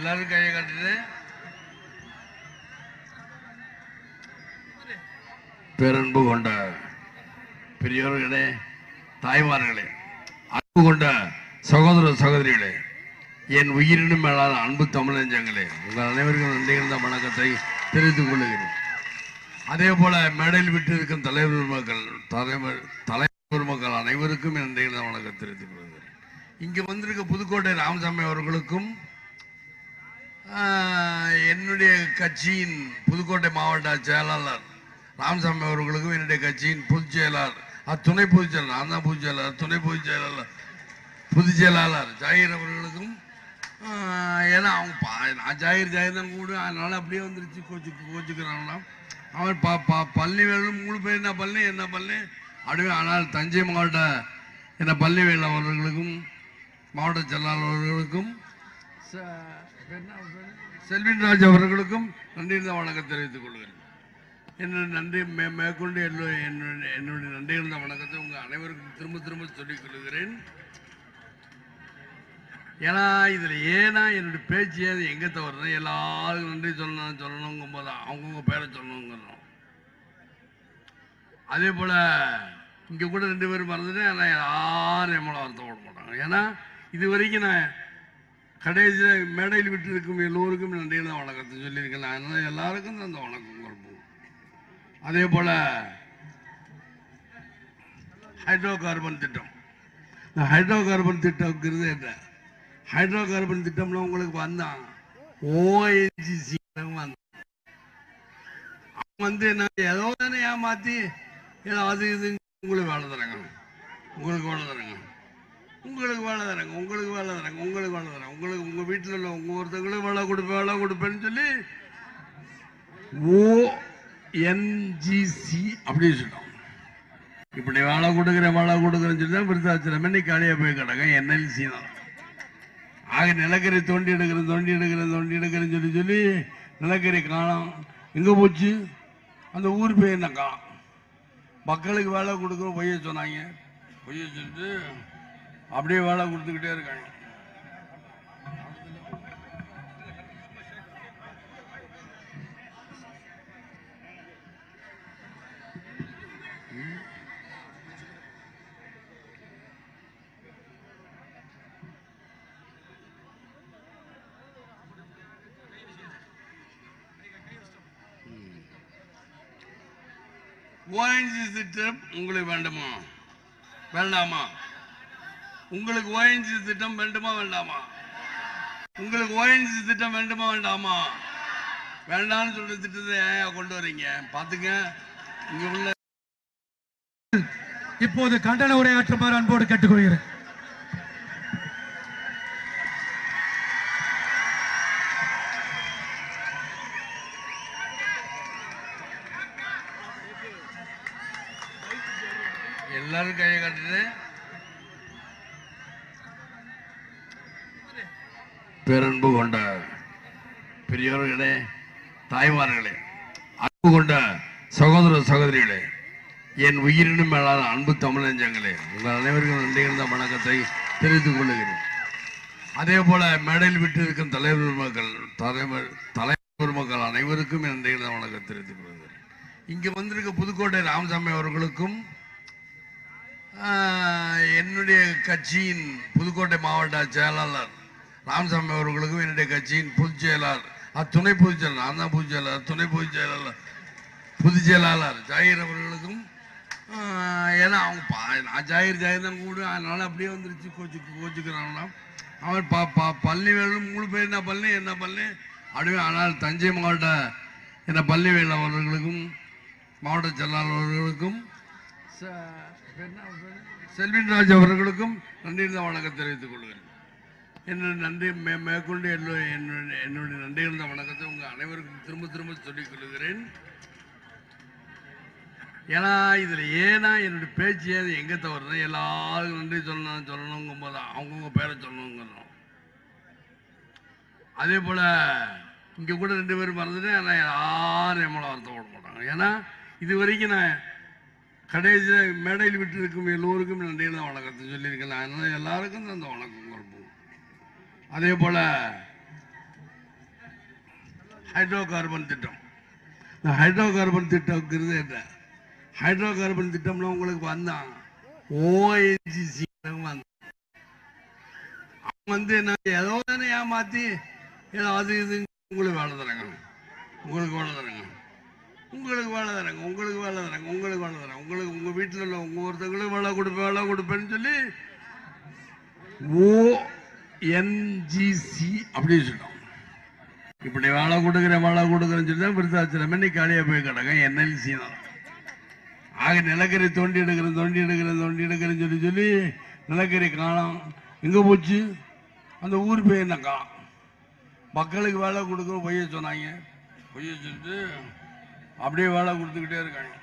எல்லாரும் கையை கட்டுது. பேரன்பு கொண்ட பெரியவர்களே தாய்மார்களே அன்பு கொண்ட சகோதர சகோதரிகளே என் உயிரினும் மேலான அன்பு தமிழஞ்சங்களே உங்கள் அனைவருக்கும் நன்றி வணக்கத்தை தெரிவித்துக் கொள்கிறேன். அதே போல மேடையில் விட்டு இருக்கும் தலைவர் மக்கள் தலைவர் தலைவர் மக்கள் அனைவருக்கும் என் நன்றி வணக்கம் தெரிவித்துக் கொள்கிறேன். இங்கு வந்திருக்க புதுக்கோட்டை ராமசாமி அவர்களுக்கும் என்னுடைய கட்சியின் புதுக்கோட்டை மாவட்ட செயலாளர் ராமசாமி அவர்களுக்கும் என்னுடைய கட்சியின் பொதுச் செயலாளர் அது துணை பொதுச் செயலாளர் நான் தான் பொதுச் செயலாளர் துணை பொதுச் செயலாளர் பொதுச் செயலாளர் ஜாகிர் அவர்களுக்கும் ஏன்னா அவங்க பா- நான் ஜாகிர் ஜாகிர் தான் கூட அதனால அப்படியே வந்துருச்சு கோச்சு கோச்சுக்கிறாங்கன்னா அவன் ப ப பள்ளிவேலும் மூணு பேர் என்ன பள்ளி என்ன பள்ளி அப்படியே ஆனால் தஞ்சை மாவட்ட என்ன பள்ளி அவர்களுக்கும் மாவட்ட செயலாளர்களுக்கும் செல்வின் ச- என்ன அவர்களுக்கும் நன்றி இருந்த வணக்கம் தெரிவித்துக் கொள்கிறேன். என்னுடைய நன்றி மே மேற்கொண்டு என்னுடைய என்னுடைய என்னுடைய நன்றி இருந்த வணக்கத்தை உங்கள் அனைவருக்கும் திரும்ப திரும்ப சொல்லிக் கொள்கிறேன். ஏன்னா இதில் ஏன்னா என்னுடைய பேச்சு ஏது எங்கே தவறுனா எல்லாருக்கும் நன்றி சொல்லணும் சொல்லணுங்கும் போது அவங்கவுங்க பேரை சொல்லணுங்கிறோம். அதே போல் இங்கே கூட ரெண்டு பேரும் மறந்துட்டேன் ஆனால் யாரும் எம்மளை வருத்தப்பட மாட்டாங்க. ஏன்னா இது வரைக்கும் நான் கடைசியில் மேடையில் விட்டிருக்கும் எல்லோருக்கும் நன்றி வணக்கத்தை சொல்லியிருக்கேன். அதனால் எல்லாருக்கும் அந்த வணக்கம் கொடுப்போம் அதே போல் ஹைட்ரோ கார்பன் திட்டம். இந்த ஹைட்ரோ கார்பன் திட்டம்ங்கிறது என்ன? ஹைட்ரோ கார்பன் திட்டம்ல உங்களுக்கு வந்தான் ஓஎன்ஜிசி வந்தான் அவன் வந்து என்ன ஏதோ தானே ஏமாற்றி ஏதோ அது இது உங்களுக்கு வேலை தராங்க. உங்களுக்கு வேலை தராங்க. உங்களுக்கு வேலை தராங்க உங்களுக்கு வேலை தராங்க உங்களுக்கு வேலை தராங்க உங்களுக்கு உங்க வீட்டில் உள்ள உங்க ஒருத்தவங்களும் வேலை கொடுப்பேன் வேலை கொடுப்பேன்னு சொல்லி ஓஎன்ஜிசி அப்படின்னு சொல்லுவாங்க. இப்படி வேலை கொடுக்குறேன் வேலை கொடுக்குறேன்னு சொல்லி தான் விருத்தாச்சலம் பண்ணி காலியாக போய் கிடக்க. என்எல்சி தான். ஆக நிலக்கரி தோண்டி எடுக்கிறேன் தோண்டி எடுக்கிறேன் தோண்டி எடுக்கிறேன்னு சொல்லி சொல்லி நிலக்கரி காணோம். எங்கே போச்சு? அந்த ஊர் போய் என்ன காணோம் மக்களுக்கு வேலை கொடுக்குற பொய்ய சொன்னாங்க. பொய்ய சொல்லிட்டு அப்படியே வேலை கொடுத்துக்கிட்டே இருக்காங்க ஓஎன்ஜி திட்டம் உங்களுக்கு வேண்டுமா வேண்டாமா உங்களுக்கு ஓஎன்ஜி திட்டம் வேண்டுமா வேண்டாமா? உங்களுக்கு ஓஎன்ஜி திட்டம் வேண்டுமா வேண்டாமா? வேண்டாம்னு சொல்ற திட்டத்தை கொண்டு வர்றீங்க பாத்துங்க இங்க உள்ள இப்போது கண்டன உரையாற்றுமாறு அன்போடு கேட்டுக்கொள்கிறேன். எல்லாரும் கையை கட்டுட்டு பேரன்பு கொண்ட பெரியவர்களே தாய்மார்களே அன்பு கொண்ட சகோதர சகோதரிகளே என் உயிரினும் மேலான அன்பு தமிழஞ்சங்களே உங்கள் அனைவருக்கும் நன்றிகிருந்த வணக்கத்தை தெரிவித்துக் கொள்கிறேன். அதே போல மேடையில் விட்டு இருக்கும் தலைவர் மக்கள் தலைவர் தலைவர் மக்கள் அனைவருக்கும் என் நன்றிகிருந்த வணக்கம் தெரிவித்துக் கொள்கிறேன். இங்கே வந்திருக்க புதுக்கோட்டை ராமசாமி அவர்களுக்கும் ஆஹ், என்னுடைய கட்சியின் புதுக்கோட்டை மாவட்ட செயலாளர் ராமசாமி அவர்களுக்கும் என்னுடைய கட்சியின் பொதுச் செயலாளர். துணை பொதுச் செயலாளர். நான் தான் பொதுச் செயலாளர். துணை பொதுச் செயலாளர். பொதுச் செயலாளர். ஜாகிர் அவர்களுக்கும் ஏன்னா அவங்க பா- நான் ஜாகிர் ஜாகிர் தான் கூடு அதனால அப்படியே வந்துருச்சு. கோச்சு கோச்சுக்கிறாங்கன்னா அவன் ப ப பள்ளிவேலும் மூணு பேர் என்ன பள்ளி என்ன பள்ளி அப்படியே ஆனால் தஞ்சை மாவட்ட என்ன பள்ளிவேல் அவர்களுக்கும் மாவட்ட செயலாளர்களுக்கும் ச- செல்வின்ராஜ் அவர்களுக்கும் நன்றி வணக்கம் தெரிவித்துக் கொள்கிறேன். என்னுடைய நன்றி மே மேற்கொண்டு என்னுடைய என்னுடைய என்னுடைய நன்றி இருந்த வணக்கத்தை உங்கள் அனைவருக்கும் திரும்ப திரும்ப சொல்லிக் கொள்கிறேன். ஏன்னா இதில் ஏன்னா என்னுடைய பேச்சு ஏன் எங்கே தவறுனா எல்லாருக்கும் நன்றி சொல்லணும் சொல்லணுங்கும் போது அவங்கவுங்க பேரை சொல்லணுங்கிறோம். அதே போல் இங்கே கூட ரெண்டு பேரும் மறந்துட்டேன் ஆனால் யாரும் என் மேலே விட மாட்டாங்க. ஏன்னா இது வரைக்கும் நான் கடைசியில் மேடையில் விட்டு இருக்கும் எல்லோருக்கும் நன்றி வணக்கத்தை சொல்லியிருக்கேன். அதனால் எல்லாருக்கும் அந்த வணக்கம். அதே போல ஹைட்ரோ கார்பன் திட்டம். இந்த ஹைட்ரோ கார்பன் திட்டம்ங்கிறது என்ன? ஹைட்ரோ கார்பன் திட்டம்ல உங்களுக்கு வந்தான் ஓஎன்ஜிசி வந்தான் அவன் வந்து. என்ன ஏதோ தானே ஏமாத்தி ஏதோ அது இது உங்களுக்கு வேலை தராங்க. உங்களுக்கு வேலை தராங்க. உங்களுக்கு வேலை தராங்க உங்களுக்கு வேலை தராங்க உங்களுக்கு வேலை தராங்க. உங்களுக்கு உங்க வீட்டில் உள்ள உங்க ஒருத்தவங்களுக்கு வேலை கொடுப்பேன் வேலை கொடுப்பேன்னு சொல்லி ஓ என்ஜிசி அப்படின்னு சொல்லிட்டோம் இப்படி வேலை கொடுக்குறேன் வேலை கொடுக்குறேன்னு சொல்லி தான் விருத்தாச்சலம் இன்னைக்கு காலியாக போய் கிடக்கும். என்எல்சி தான். ஆக நிலக்கரி தோண்டி எடுக்கிறேன் தோண்டி எடுக்கிறேன் தோண்டி எடுக்கிறேன்னு சொல்லி சொல்லி நிலக்கரி காணோம். எங்கே போச்சு? அந்த ஊர் போய் என்ன காணும் மக்களுக்கு வேலை கொடுக்குற பொய்ய சொன்னாங்க. பொய்ய சொல்லிட்டு அப்படியே வேலை கொடுத்துக்கிட்டே இருக்காங்க.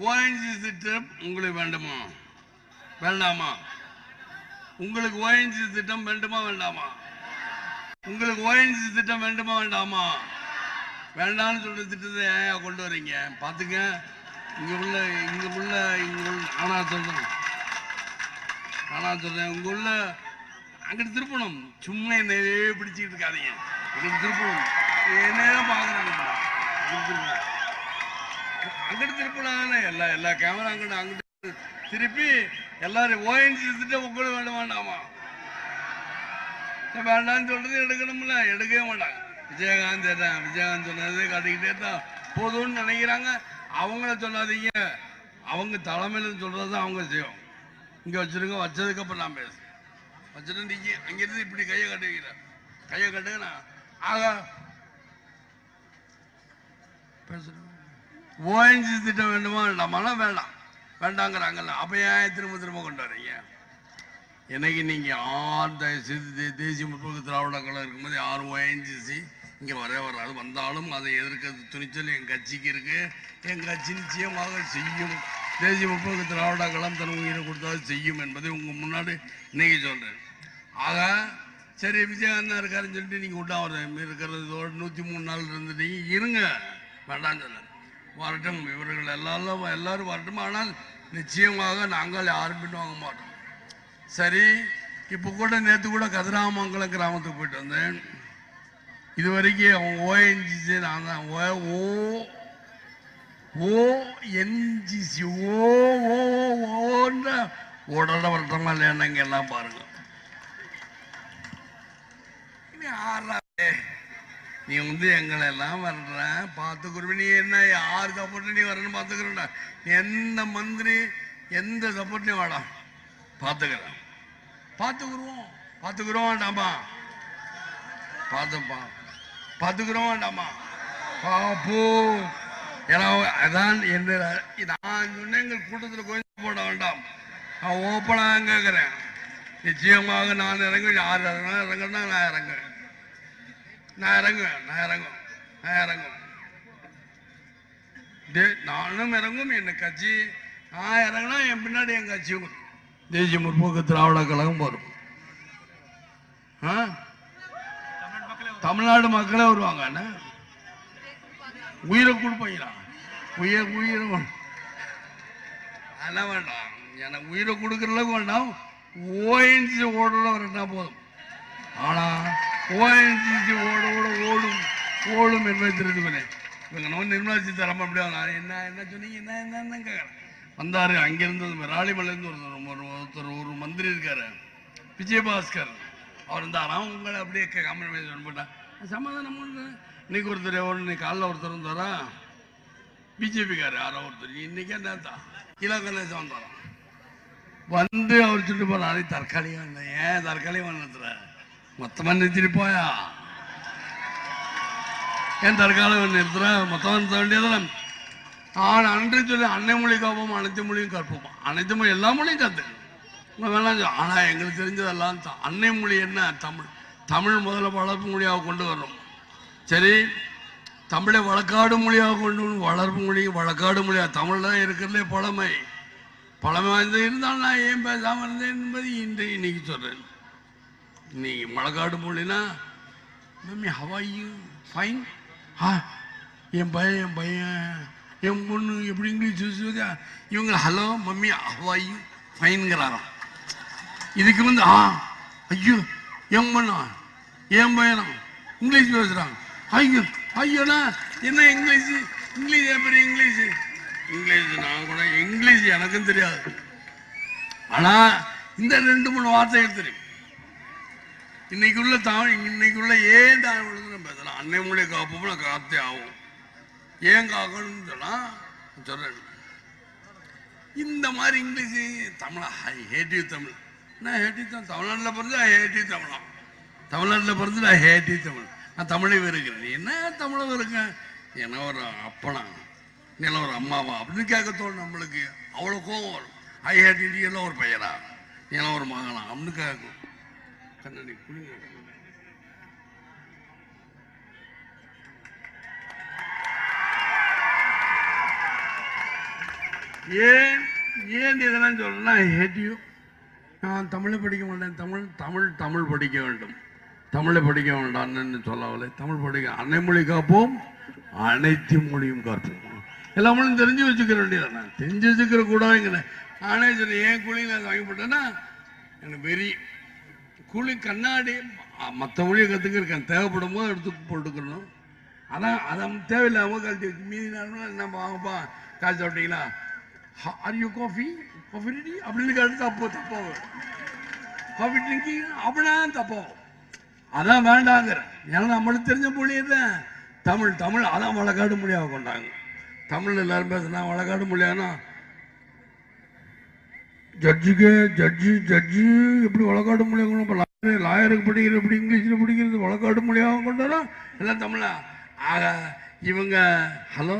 ஓஎன்ஜிசி திட்டம் உங்களுக்கு வேண்டுமா? வேண்டாமா? உங்களுக்கு ஓஎன்ஜி திட்டம் வேண்டுமா வேண்டாமா? உங்களுக்கு ஓஎன்ஜி திட்டம் வேண்டுமா வேண்டாமா? வேண்டாம்னு சொல்ற திட்டத்தை ஏன் கொண்டு வரீங்க? பார்த்துங்க. இங்கே உள்ள இங்கே உள்ள இங்கே உள்ள ஆனா சொல்றேன். ஆனா சொல்றேன். உங்க உள்ள அங்கிட்டு திருப்பணும். சும்மா என்னையே பிடிச்சிக்கிட்டு இருக்காதீங்க. அங்கிட்டு திருப்பணும். என்ன பார்க்குறாங்க அங்கிட்டு திருப்பணும் அங்கிட்டு திருப்பினாங்க எல்லா எல்லா கேமரா அங்கிட்டு அங்கிட்டு திருப்பி எல்லாரும் ஓஎன்சி திட்டம் உங்களுக்கு வேண்டாம்? வேண்டாமா வேண்டாம்னு சொல்றது எடுக்கணும்ல எடுக்கவே மாட்டாங்க. விஜயகாந்த் தான் விஜயகாந்த் சொன்னது கட்டிக்கிட்டே தான் போதும்னு நினைக்கிறாங்க. அவங்கள சொல்லாதீங்க. அவங்க தலைமையில சொல்றது தான் அவங்க செய்யும் இங்கே வச்சிருங்க வச்சதுக்கப்புறம் நான் பேசுறேன். வச்சுட்டு நீங்கள் அங்கிருந்து இப்படி கையை கட்டுவீங்க கையை கட்டுங்க ஆக. பேசுறேன். ஓஎன்ஜி திட்டம் வேண்டுமா வேண்டாமா வேண்டாம். வேண்டாங்கிறாங்கல்ல அப்போ ஏன் திரும்ப திரும்ப கொண்டு வரீங்க? என்னைக்கு நீங்கள் யார் தயவு செய்து தேசிய முற்போக்கு திராவிட இருக்கும்போது யார் ஓஎன்ஜிசி இங்கே வர வராது வந்தாலும் அதை எதிர்க்கிறது துணிச்சல். என் கட்சிக்கு இருக்குது என் கட்சி நிச்சயமாக செய்யும். தேசிய முற்போக்கு திராவிட கழகம் தன் உயிரை கொடுத்தாலும் செய்யும் என்பதை உங்கள் முன்னாடி இன்னைக்கு சொல்கிறேன் ஆக சரி விஜயகாந்த் இருக்காருன்னு சொல்லிட்டு நீங்கள் விட்டா அவர் இருக்கிறதோட நூற்றி மூணு நாள் இருந்துட்டீங்க. இருங்க. வேண்டாம்னு சொல்லுங்கள் வரட்டும். இவர்கள் எல்லாரும் எல்லாரும் வரட்டும். ஆனால் நிச்சயமாக நாங்கள் யாரும் பின் வாங்க மாட்டோம். சரி இப்போ கூட நேற்று கூட கதிராமங்கலம் கிராமத்துக்கு போயிட்டு வந்தேன். இது வரைக்கும் அவன் ஓஎன்ஜிசி நான் தான். ஓ ஓ ஓஎன்ஜிசி ஓ ஓ ஓன்ற உடல வரட்டமா இல்லையாங்க எல்லாம் பாருங்க. இனி ஆறாவே நீ வந்து எங்களை எல்லாம் வர்ற? பார்த்துக்குருவி. நீ என்ன யார் சப்போர்ட் நீ வரணும் நீ எந்த மந்திரி எந்த சப்போர்ட் நீ வாடா. பார்த்துக்கிறேன். பார்த்துக்குருவோம். பார்த்துக்குறோம் வேண்டாமா? பார்த்துப்பா. பார்த்துக்குறோம் வேண்டாமா? பாப்போ ஏன்னா அதான் என்ன நான் சொன்னேன் எங்கள் கூட்டத்தில் கொஞ்சம் போட வேண்டாம். நான் ஓப்பனாக கேட்குறேன். நிச்சயமாக நான் இறங்க யார் இறங்கினா இறங்கினா நான் இறங்குவேன் நான் இறங்குவேன் நான் இறங்கும் நான் இறங்கும் நானும் இறங்கும் என் கட்சி நான் இறங்கினா என் பின்னாடி என் கட்சி வரும். தேசிய முற்போக்கு திராவிட கழகம் வரும். தமிழ்நாடு மக்களே வருவாங்க உயிரை கொடுப்பீங்களா? உயிர் உயிரை அதெல்லாம் வேண்டாம். எனக்கு உயிரை கொடுக்குறதுக்கு வேண்டாம். ஓஎன்சி ஓடுறவர் என்ன போதும். ஆனா ஓஎன்சிசி ஓட ஓட ஓடும் ஓடும் என்பதை தெரிந்து கொள்ளேன் இவங்க நம்ம நிர்மலா சீதாராமன் அப்படியே வந்தாங்க. என்ன என்ன சொன்னீங்க என்ன என்னன்னு கேட்குறேன். வந்தார் அங்கேருந்து ராளிமலையிலேருந்து ஒருத்தர் ஒரு ஒருத்தர் ஒரு மந்திரி இருக்கார் விஜயபாஸ்கர். அவர் இருந்தாராம் உங்களை அப்படியே காம்ப்ரமைஸ் போட்டேன். சமாதானம் ஒன்று இன்னைக்கு ஒருத்தர் ஒன்று இன்னைக்கு காலைல ஒருத்தர் இருந்தாரா பிஜேபிக்கார் யாரோ ஒருத்தர். இன்னைக்கு என்ன தான்? இலா கணேசன் வந்தாராம். வந்து அவர் சொல்லிட்டு போறாரு தற்காலிகம் இல்லை ஏன் தற்காலிகம் நிறுத்துற மொத்தமாக நிறுத்திட்டு போயா? ஏன் தற்காலம் நிறுத்துற? மொத்தம் நிறுத்த வேண்டியதான் நான் அன்று சொல்லி அன்னை மொழி காப்போம் அனைத்து மொழியும் கற்போம் அனைத்து மொழி எல்லா மொழியும் கற்றுக்கணும் உங்கள் வேணாம் ஆனால் எங்களுக்கு தெரிஞ்சதெல்லாம் அன்னை மொழி என்ன? தமிழ். தமிழ் முதல்ல வளர்ப்பு மொழியாக கொண்டு வரணும். சரி தமிழை வழக்காடு மொழியாக கொண்டு வரணும். வளர்ப்பு மொழி வழக்காடு மொழியாக தமிழ் தான் இருக்கிறதுலே பழமை. பழமை வாய்ந்த இருந்தால் நான் ஏன் பேசாமல் இருந்தேன் என்பது இன்று இன்னைக்கு சொல்கிறேன் இன்னைக்கு மழைக்காடு மொழினா mummy how are you fine ஆ என் பையன் என் பையன் என் பொண்ணு எப்படி இங்கிலீஷ் பேசுவதா இவங்க ஹலோ மம்மி ஹவாயு ஃபைன்கிறாராம் இதுக்கு வந்து ஆ ஐயோ என் பொண்ணா என் பையனா இங்கிலீஷ் பேசுகிறாங்க ஐயோ ஐயோண்ணா என்ன இங்கிலீஷ்? இங்கிலீஷ் எப்படி இங்கிலீஷ்? இங்கிலீஷ் நான் கூட இங்கிலீஷ் எனக்கும் தெரியாது. ஆனால் இந்த ரெண்டு மூணு வார்த்தைகள் தெரியும். இன்னைக்குள்ள தமிழ் இன்னைக்குள்ள ஏன் தமிழ் நம்ம பேசலாம் அன்னை மொழி நான் காத்தே ஆகும் ஏன் காக்கணும்னு சொல்லலாம் சொல்றேன். இந்த மாதிரி English Tamizha I had Tamil. நான் ஹேட்டிவ் தமிழ் தமிழ்நாட்டில் பிறந்து ஐ ஹேட்டிவ் தமிழா. தமிழ்நாட்டில் பிறந்து நான் ஹேட்டிவ் தமிழ். நான் தமிழை வெறுக்கிறேன். என்ன தமிழை வெறுக்கேன் என்ன ஒரு அப்பனா? என்ன ஒரு அம்மாவா? அப்படின்னு கேட்க தோணும் நம்மளுக்கு. அவ்வளோ கோவம் வரும். ஐ ஹேட் இண்டியெல்லாம் ஒரு பையனா? என்ன ஒரு மகனா? அப்படின்னு கேட்கும். கண்ணாடி ஏன் ஏன் இதெல்லாம் சொல்றேன்னா ஹேட் நான் தமிழை படிக்க மாட்டேன். தமிழ் தமிழ் தமிழ் படிக்க வேண்டும். தமிழை படிக்க வேண்டாம் அண்ணன் சொல்லவில்லை. தமிழ் படிக்க அன்னை மொழி காப்போம் அனைத்து மொழியும் காப்போம். எல்லா மொழியும் தெரிஞ்சு வச்சுக்கிற வேண்டியதானே தெரிஞ்சு வச்சுக்கிற கூடாதுங்கிறேன் நானே சரி ஏன் குழியில் வாங்கப்பட்டேன்னா எனக்கு வெறி. கூலி கண்ணாடி மற்ற மொழியை கற்றுக்கிருக்கேன் தேவைப்படும் போது எடுத்து போட்டுக்கணும். அதான் அதான் தேவையில்லாமல் கழிச்சு வச்சு மீதி நம்ம வாங்கப்பா காசு விட்டீங்களா are you coffee coffee ready அப்படின்னு கேட்டு தப்பு தப்போ காஃபி ட்ரிங்கிங் அப்படின்னா தப்போ அதான் வேண்டாங்கிற. ஏன்னா நம்மளுக்கு தெரிஞ்ச மொழியே தான் தமிழ் தமிழ். அதான் வழக்காடு மொழியாக கொண்டாங்க. தமிழ் எல்லாரும் பேசுனா வழக்காடு மொழியானா ஜட்ஜுக்கு ஜட்ஜு ஜட்ஜு எப்படி வழக்காடு மொழியாக இப்போ லாயர் லாயருக்கு படிக்கிறது எப்படி இங்கிலீஷில் படிக்கிறது வழக்காடு மொழியாக கொண்டாலும் எல்லாம் தமிழா. ஆக இவங்க ஹலோ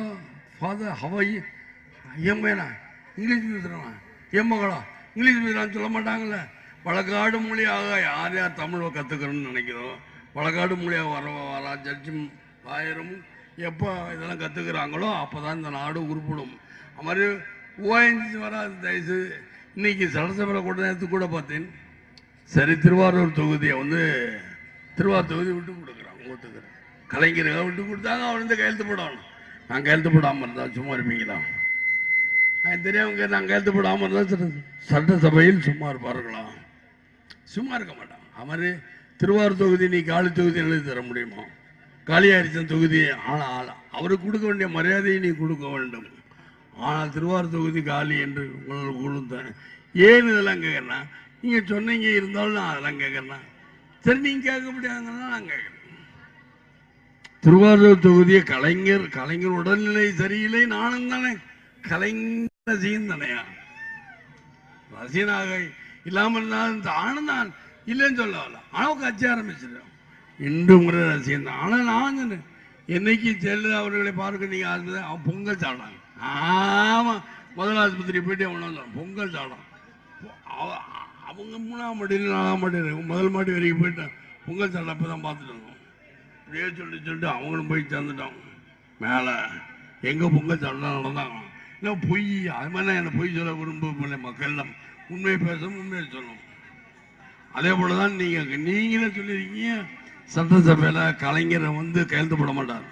ஃபாதர் ஹவாய் என் பையனா இங்கிலீஷ் பேசுகிறவன் என் மகளா? இங்கிலீஷ் பேசுகிறான்னு சொல்ல மாட்டாங்களே வழக்காடு மொழியாக யார் யார் தமிழை கற்றுக்கணும்னு நினைக்கிறோம் வழக்காடு மொழியாக வர வரா ஜட்ஜும் லாயரும் எப்போ இதெல்லாம் கற்றுக்குறாங்களோ அப்போ தான் இந்த நாடு உருப்படும். அது மாதிரி ஓஎன்ஜி வராது தயவுசெய்து. இன்னைக்கு சட்டசபையில் கூட நேரத்துக்கு கூட பார்த்தேன். சரி திருவாரூர் தொகுதியை வந்து திருவாரூர் தொகுதி விட்டு கொடுக்குறான் ஓட்டுக்கிறேன் கலைஞர்கள் விட்டு கொடுத்தாங்க அவன் வந்து கையெழுத்து போடணும். நான் கையெழுத்து போடாமல் இருந்தால் சும்மா இருப்பீங்களா? நான் தெரியாமங்க நான் கையெழுத்து போடாமல் இருந்தால் சட்ட சட்டசபையில் சும்மா இருப்பார்களா? சும்மா இருக்க மாட்டான். அவரு திருவாரூர் தொகுதி நீ காலி தொகுதி எழுதி தர முடியுமா? காளியாரிசன் தொகுதி ஆனால் அவருக்கு கொடுக்க வேண்டிய மரியாதையை நீ கொடுக்க வேண்டும். ஆனால் திருவாரூர் தொகுதி காலி என்று உங்களுக்கு உளுந்தேன் ஏன் இதெல்லாம் கேட்குறேன்? நீங்கள் சொன்னீங்க இருந்தாலும் நான் அதெல்லாம் கேட்குறேன். சரி நீங்கள் கேட்க முடியாதுன்னா நான் கேட்குறேன். திருவாரூர் தொகுதியை கலைஞர் கலைஞர் உடல்நிலை சரியில்லை நானும் தானே. கலைஞர் ரசிகன் தானையா? ரசிகனாக இல்லாமல் இருந்தாலும் தானும் தான். இல்லைன்னு சொல்ல வரல. ஆனால் கட்சி ஆரம்பிச்சிடும் இன்று முறை ரசிகன் தான். ஆனால் நான் என்னைக்கு ஜெயலலிதா அவர்களை பார்க்க நீங்கள் ஆஸ்பத்திரி அவன் பொங்கல் சாப்பிடாங்க ஆமாம் முதல் ஆஸ்பத்திரி போயிட்டு அவன் வந்தான் பொங்கல் சாடம் அவங்க மூணாம் மாடியில் நாலாம் மாட்டி முதல் மாட்டி வரைக்கும் போயிட்டேன் பொங்கல் சாடம் அப்போ தான் பார்த்துட்டு இருந்தோம் இப்படியே சொல்லி சொல்லிட்டு அவங்களும் போய் சேர்ந்துட்டான் மேலே எங்கே பொங்கல் சாப்பிட்டா நடந்தாங்க. இல்லை பொய்? அது மாதிரி என்னை பொய் சொல்ல விரும்பவில்லை மக்கள்லாம் உண்மையை பேசணும் உண்மையை சொல்லணும். அதே போல தான் நீங்கள் நீங்களே சொல்லியிருக்கீங்க. சட்டசபையில் கலைஞரை வந்து கையெழுத்து போட மாட்டார்.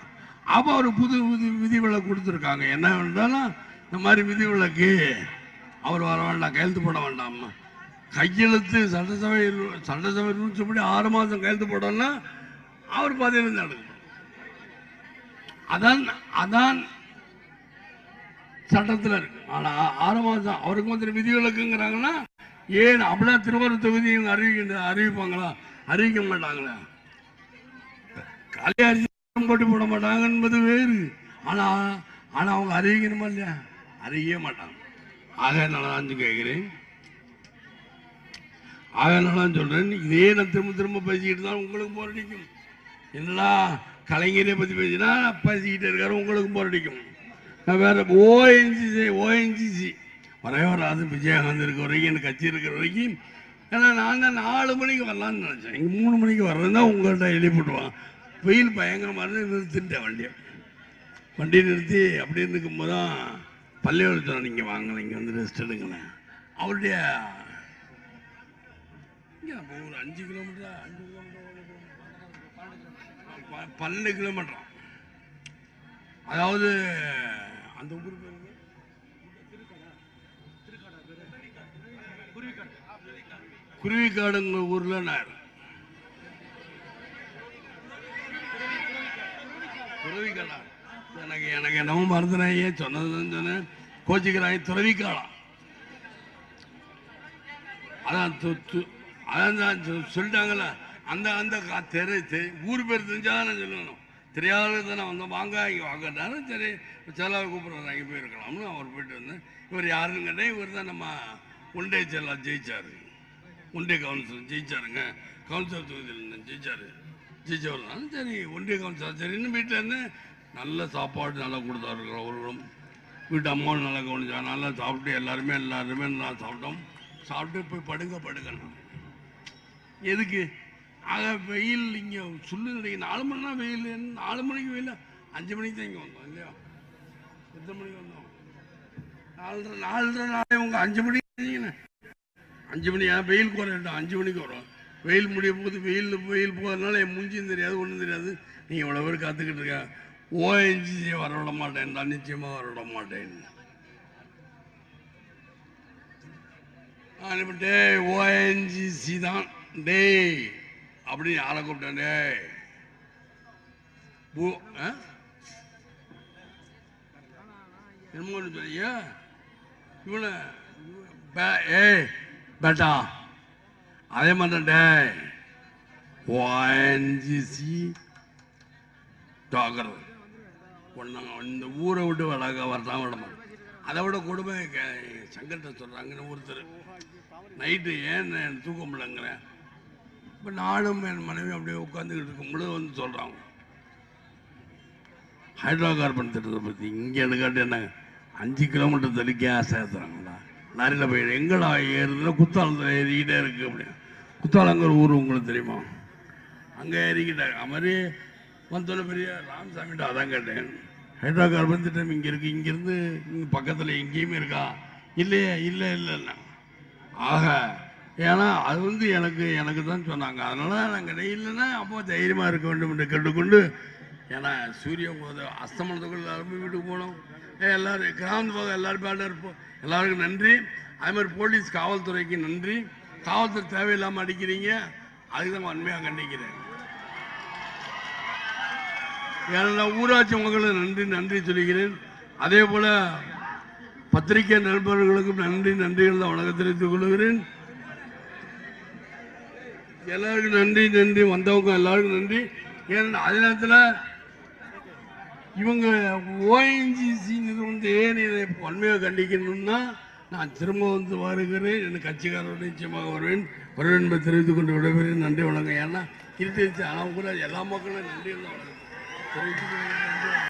அப்போ அவர் புது விதி விதிவிலக்கு கொடுத்துருக்காங்க. என்ன வேண்டாலும் இந்த மாதிரி விதிவிலக்கு அவர் வர வேண்டாம் கையெழுத்து போட வேண்டாம் கையெழுத்து சட்டசபை சட்டசபை ரூல்ஸ் படி ஆறு மாதம் கையெழுத்து போடணும்னா அவர் பதிலிருந்து எடுக்கணும். அதான் அதான் சட்டத்தில் இருக்கு. ஆனா ஆறு மாதம் அவருக்கு வந்து விதிவிலக்குங்கிறாங்கன்னா ஏன் அப்படின்னா திருவாரூர் தொகுதி இவங்க அறிவிக்கின்ற அறிவிப்பாங்களா? அறிவிக்க மாட்டாங்களா? காலியாரி போட்டு போட மாட்டாங்க என்பது வேறு. ஆனா ஆனா அவங்க அறிவிக்கணுமா இல்லையா? அறிவிக்கவே மாட்டாங்க. ஆக தான் கேட்கிறேன். ஆக நான் சொல்றேன். இதே நான் திரும்ப திரும்ப பேசிக்கிட்டு தான் உங்களுக்கு போர் அடிக்கும். என்னடா கலைஞரை பத்தி பேசினா பேசிக்கிட்டே இருக்காரு உங்களுக்கு போர் அடிக்கும். நான் வேற ஓஎன்சிசி ஓஎன்ஜிசி வரவே வராது விஜயகாந்த் இருக்கிற வரைக்கும் எனக்கு கட்சி இருக்கிற வரைக்கும். ஏன்னா நான் தான் நாலு மணிக்கு வரலான்னு நினச்சேன். இங்கே மூணு மணிக்கு வர்றதுன்னா உங்கள்கிட்ட எழுதி போட்டுவான் வெயில் பயங்கரமாக இருந்து நிறுத்திட்டேன் வண்டியை. வண்டியை நிறுத்தி அப்படி இருக்கும்போது தான் பள்ளியோடத்தில் நீங்கள் வாங்க நீங்கள் வந்து ரெஸ்ட் எடுங்களேன். அவருடைய இங்க ஒரு அஞ்சு கிலோமீட்டர் அஞ்சு கிலோமீட்டர் ப- பன்னெண்டு கிலோமீட்டர். அதாவது அந்த ஊர் பேர் என்ன? குருவிக்காடுங்க நான் துறவிக்காடா எனக்கு எனக்கு என்னமோ மறந்துனாயே சொன்னதுன்னு சொன்னேன். கோச்சிக்கிறாய் துறவிக்காளா அதான் அதான் தான் சொல்லிட்டாங்கல்ல. அந்த அந்த கா- தெரு ஊர் பேர் தெரிஞ்சா நான் சொல்லணும். தெரியாத தானே வந்தோம் வாங்க இங்கே வாங்கட்டாரு சரி. செல்லாவை கூப்பிட்றாரு அங்கே போயிருக்கலாம்னு அவர் போயிட்டு வந்தேன் இவர் யாருன்னு கேட்டேன். இவர் தான் நம்ம ஒன்டே செல்லா ஜெயிச்சாரு. ஒன்டே கவுன்சிலர் ஜெயிச்சாருங்க. கவுன்சிலர் தொகுதியில் ஜெயிச்சாரு. ஜெயிச்சவர் சரி ஒன்றிய கவுன்சிலர் சரின்னு வீட்டில் இருந்து நல்ல சாப்பாடு நல்லா கொடுத்தாரு அவர்களும் வீட்டு அம்மாவும் நல்லா கவனிச்சா நல்லா சாப்பிட்டு எல்லாருமே எல்லாருமே நல்லா சாப்பிட்டோம். சாப்பிட்டு போய் படுங்க படுங்கண்ணா எதுக்கு? ஆக வெயில் இங்கே சொல்லு நாலு மணினா வெயில் நாலு மணிக்கு வெயில் அஞ்சு மணிக்கு தான் இங்கே வந்தோம் இல்லையா? எத்தனை மணிக்கு வந்தோம்? நாலரை நாலரை நாளே உங்கள் அஞ்சு மணிக்கு அஞ்சு மணி ஏன் வெயில் குறையிட்டோம் அஞ்சு மணிக்கு வரும். வெயில் முடிய போது வெயில் வெயில் போகிறதுனால என் மூஞ்சியும் தெரியாது ஒன்றும் தெரியாது. நீங்கள் இவ்வளோ பேர் காத்துக்கிட்டு இருக்க? ஓஎன்ஜிசியை வர விட தான் நிச்சயமாக வர விட மாட்டேன். நான் இப்போ டே ஓஎன்ஜிசி தான் டே அப்படின்னு யாரை கூப்பிட்டேன் டே பூ என்னமோ சொல்லியா? இவனை பே- ஏய் பேட்டா. அதே மாதிரி டே. ஓஎன்ஜிசி டாக்டர் ஒன்றா இந்த ஊரை விட்டு வளர்க்க வரலாம் விட மாட்டேன் அதை விட கொடுமை க- சங்கர்கிட்ட சொல்கிறாங்கன்னு ஒருத்தர். நைட்டு ஏன் தூக்க முடியலங்கிறேன் இப்போ நானும் என் மனைவி அப்படியே உட்காந்துக்கிட்டு இருக்கும்போது வந்து சொல்கிறாங்க ஹைட்ரோ கார்பன் திட்டத்தை பற்றி இங்கே எடுக்காட்டு என்ன? அஞ்சு கிலோமீட்டர் தள்ளி கேஸ் ஏற்றுறாங்களா லாரியில் போய் எங்கடா ஏறுதுன்னா குத்தாலத்தில் ஏறிக்கிட்டே இருக்குது அப்படின்னு. குத்தாலங்கிற ஊர் உங்களுக்கு தெரியுமா? அங்கே ஏறிக்கிட்டாங்க அது மாதிரி வந்தோட பெரிய ராமசாமிகிட்ட அதான் கேட்டேன். ஹைட்ரோ கார்பன் திட்டம் இங்கே இருக்குது இங்கேருந்து இங்கே பக்கத்தில் எங்கேயுமே இருக்கா? இல்லையே இல்லை இல்லை இல்லை. ஆக ஏன்னா அது வந்து எனக்கு எனக்கு தான் சொன்னாங்க. அதனால் நாங்கள் இல்லைன்னா அப்போ தைரியமாக இருக்க வேண்டும் என்று கேட்டுக்கொண்டு ஏன்னா சூரியன் போது அஸ்தமனத்துக்குள்ள எல்லாருமே வீட்டுக்கு போனோம் எல்லோரும் கிராமத்து பக்கம் எல்லோரும் பேட இருப்போம். எல்லாருக்கும் நன்றி. அதே மாதிரி போலீஸ் காவல்துறைக்கு நன்றி. காவல்துறை தேவையில்லாமல் அடிக்கிறீங்க அதுதான் உண்மையாக கண்டிக்கிறேன். ஏன்னா ஊராட்சி மக்களுக்கு நன்றி நன்றி சொல்லுகிறேன் அதே போல பத்திரிகை நண்பர்களுக்கும் நன்றி நன்றிகள் தான் வணக்கம் தெரிவித்துக் கொள்கிறேன். எல்லாருக்கும் நன்றி நன்றி. வந்தவங்க எல்லாருக்கும் நன்றி. ஏன்னா அதே நேரத்தில் இவங்க ஓஎன்ஜிசி நிறுவனத்தை ஏன் இதை உண்மையாக கண்டிக்கணும்னா நான் திரும்ப வந்து வருகிறேன். என் கட்சிக்காரோடு நிச்சயமாக வருவேன். வருவேன் என்பதை தெரிவித்துக் கொண்டு விடைபெறுகிறேன். நன்றி வணக்கம். ஏன்னா இருந்துச்சு ஆனால் கூட எல்லா மக்களும் நன்றி தான் வணக்கம் தெரிவித்துக் கொண்டு நன்றி